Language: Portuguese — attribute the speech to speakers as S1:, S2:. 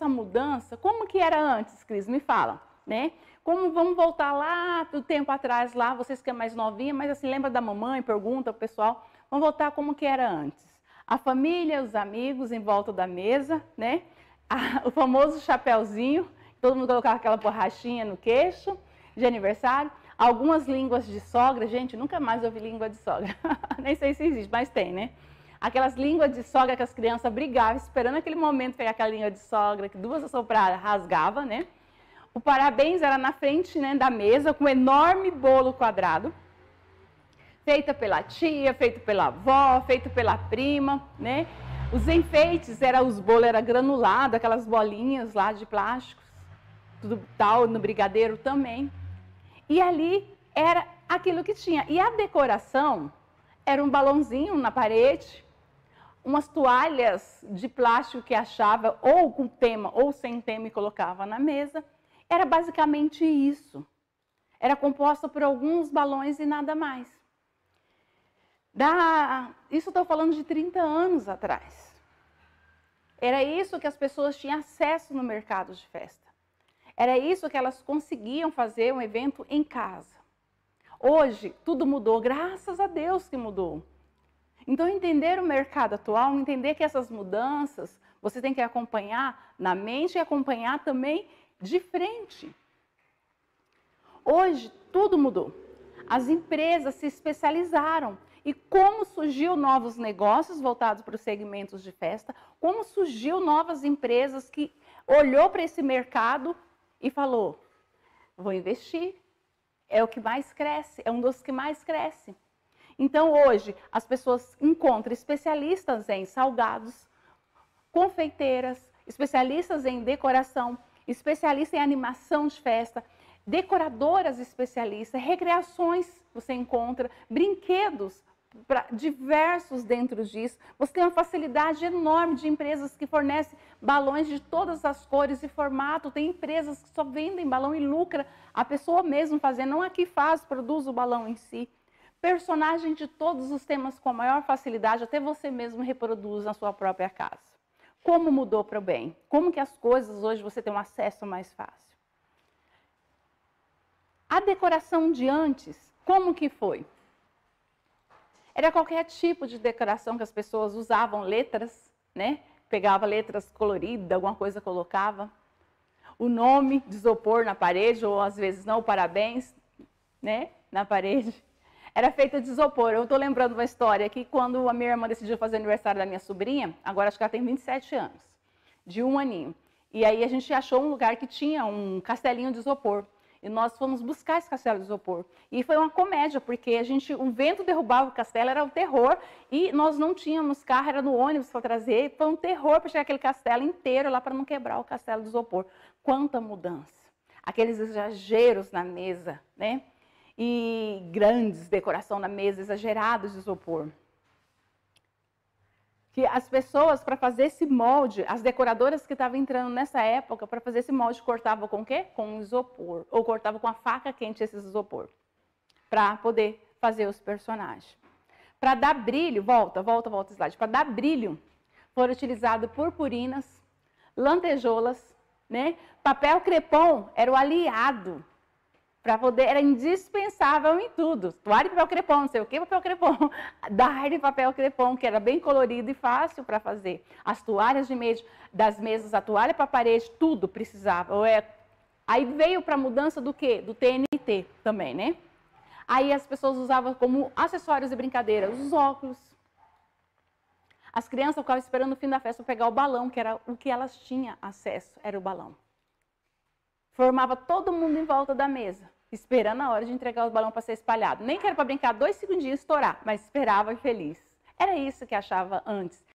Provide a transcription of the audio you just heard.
S1: essa mudança, como que era antes, Cris? Me fala, né? Como vamos voltar lá do tempo atrás lá, vocês que é mais novinha, mas assim, lembra da mamãe, pergunta pro pessoal, vamos voltar como que era antes. A família, os amigos em volta da mesa, né? o famoso chapéuzinho, todo mundo colocava aquela borrachinha no queixo de aniversário. Algumas línguas de sogra, gente, nunca mais ouvi língua de sogra. Nem sei se existe, mas tem, né? Aquelas línguas de sogra que as crianças brigavam, esperando aquele momento pegar aquela língua de sogra, que duas assopradas rasgava, né? O parabéns era na frente né, da mesa, com um enorme bolo quadrado, feita pela tia, feito pela avó, feito pela prima, né? Os enfeites, era, os bolos era granulado, aquelas bolinhas lá de plásticos, tudo tal, no brigadeiro também. E ali era aquilo que tinha. E a decoração era um balãozinho na parede, umas toalhas de plástico que achava, ou com tema ou sem tema, e colocava na mesa. Era basicamente isso. Era composta por alguns balões e nada mais. Da... Isso estou falando de 30 anos atrás. Era isso que as pessoas tinham acesso no mercado de festa. Era isso que elas conseguiam fazer um evento em casa. Hoje, tudo mudou, graças a Deus que mudou. Então, entender o mercado atual, entender que essas mudanças você tem que acompanhar na mente e acompanhar também de frente. Hoje, tudo mudou. As empresas se especializaram. E como surgiu novos negócios voltados para os segmentos de festa, como surgiu novas empresas que olhou para esse mercado e falou: vou investir, é o que mais cresce, é um dos que mais cresce. Então, hoje, as pessoas encontram especialistas em salgados, confeiteiras, especialistas em decoração, especialistas em animação de festa, decoradoras especialistas, recreações você encontra, brinquedos para diversos dentro disso. Você tem uma facilidade enorme de empresas que fornecem balões de todas as cores e formato. Tem empresas que só vendem balão e lucra a pessoa mesmo fazendo, não a que faz, produz o balão em si. Personagem de todos os temas com a maior facilidade, até você mesmo reproduz na sua própria casa. Como mudou para o bem? Como que as coisas hoje você tem um acesso mais fácil? A decoração de antes, como que foi? Era qualquer tipo de decoração que as pessoas usavam, letras, né? Pegava letras coloridas, alguma coisa colocava. O nome de isopor na parede, ou às vezes não, parabéns, né? Na parede. Era feita de isopor. Eu estou lembrando uma história que quando a minha irmã decidiu fazer aniversário da minha sobrinha, agora acho que ela tem 27 anos, de um aninho. E aí a gente achou um lugar que tinha um castelinho de isopor. E nós fomos buscar esse castelo de isopor. E foi uma comédia, porque a gente, o vento derrubava o castelo, era um terror, e nós não tínhamos carro, era no ônibus para trazer, foi um terror para chegar aquele castelo inteiro lá para não quebrar o castelo de isopor. Quanta mudança! Aqueles exageros na mesa, né? E grandes decoração na mesa, exagerados de isopor que as pessoas, para fazer esse molde, as decoradoras que estavam entrando nessa época, para fazer esse molde, cortavam com o quê? Com isopor. Ou cortavam com a faca quente esse isopor. Para poder fazer os personagens. Para dar brilho, volta, volta, volta slide. Para dar brilho, foram utilizados purpurinas, lantejoulas, né? Papel crepom era o aliado para poder, era indispensável em tudo. Toalha de papel crepom, não sei o que, papel crepom. Dar de papel crepom, que era bem colorido e fácil para fazer. As toalhas de mesa, das mesas, a toalha para a parede, tudo precisava. É... Aí veio para a mudança do quê? Do TNT também, né? Aí as pessoas usavam como acessórios de brincadeira os óculos. As crianças ficavam esperando o fim da festa pegar o balão, que era o que elas tinham acesso, era o balão. Formava todo mundo em volta da mesa, esperando a hora de entregar o balão para ser espalhado. Nem que era para brincar dois segundinhos e estourar, mas esperava e feliz. Era isso que achava antes.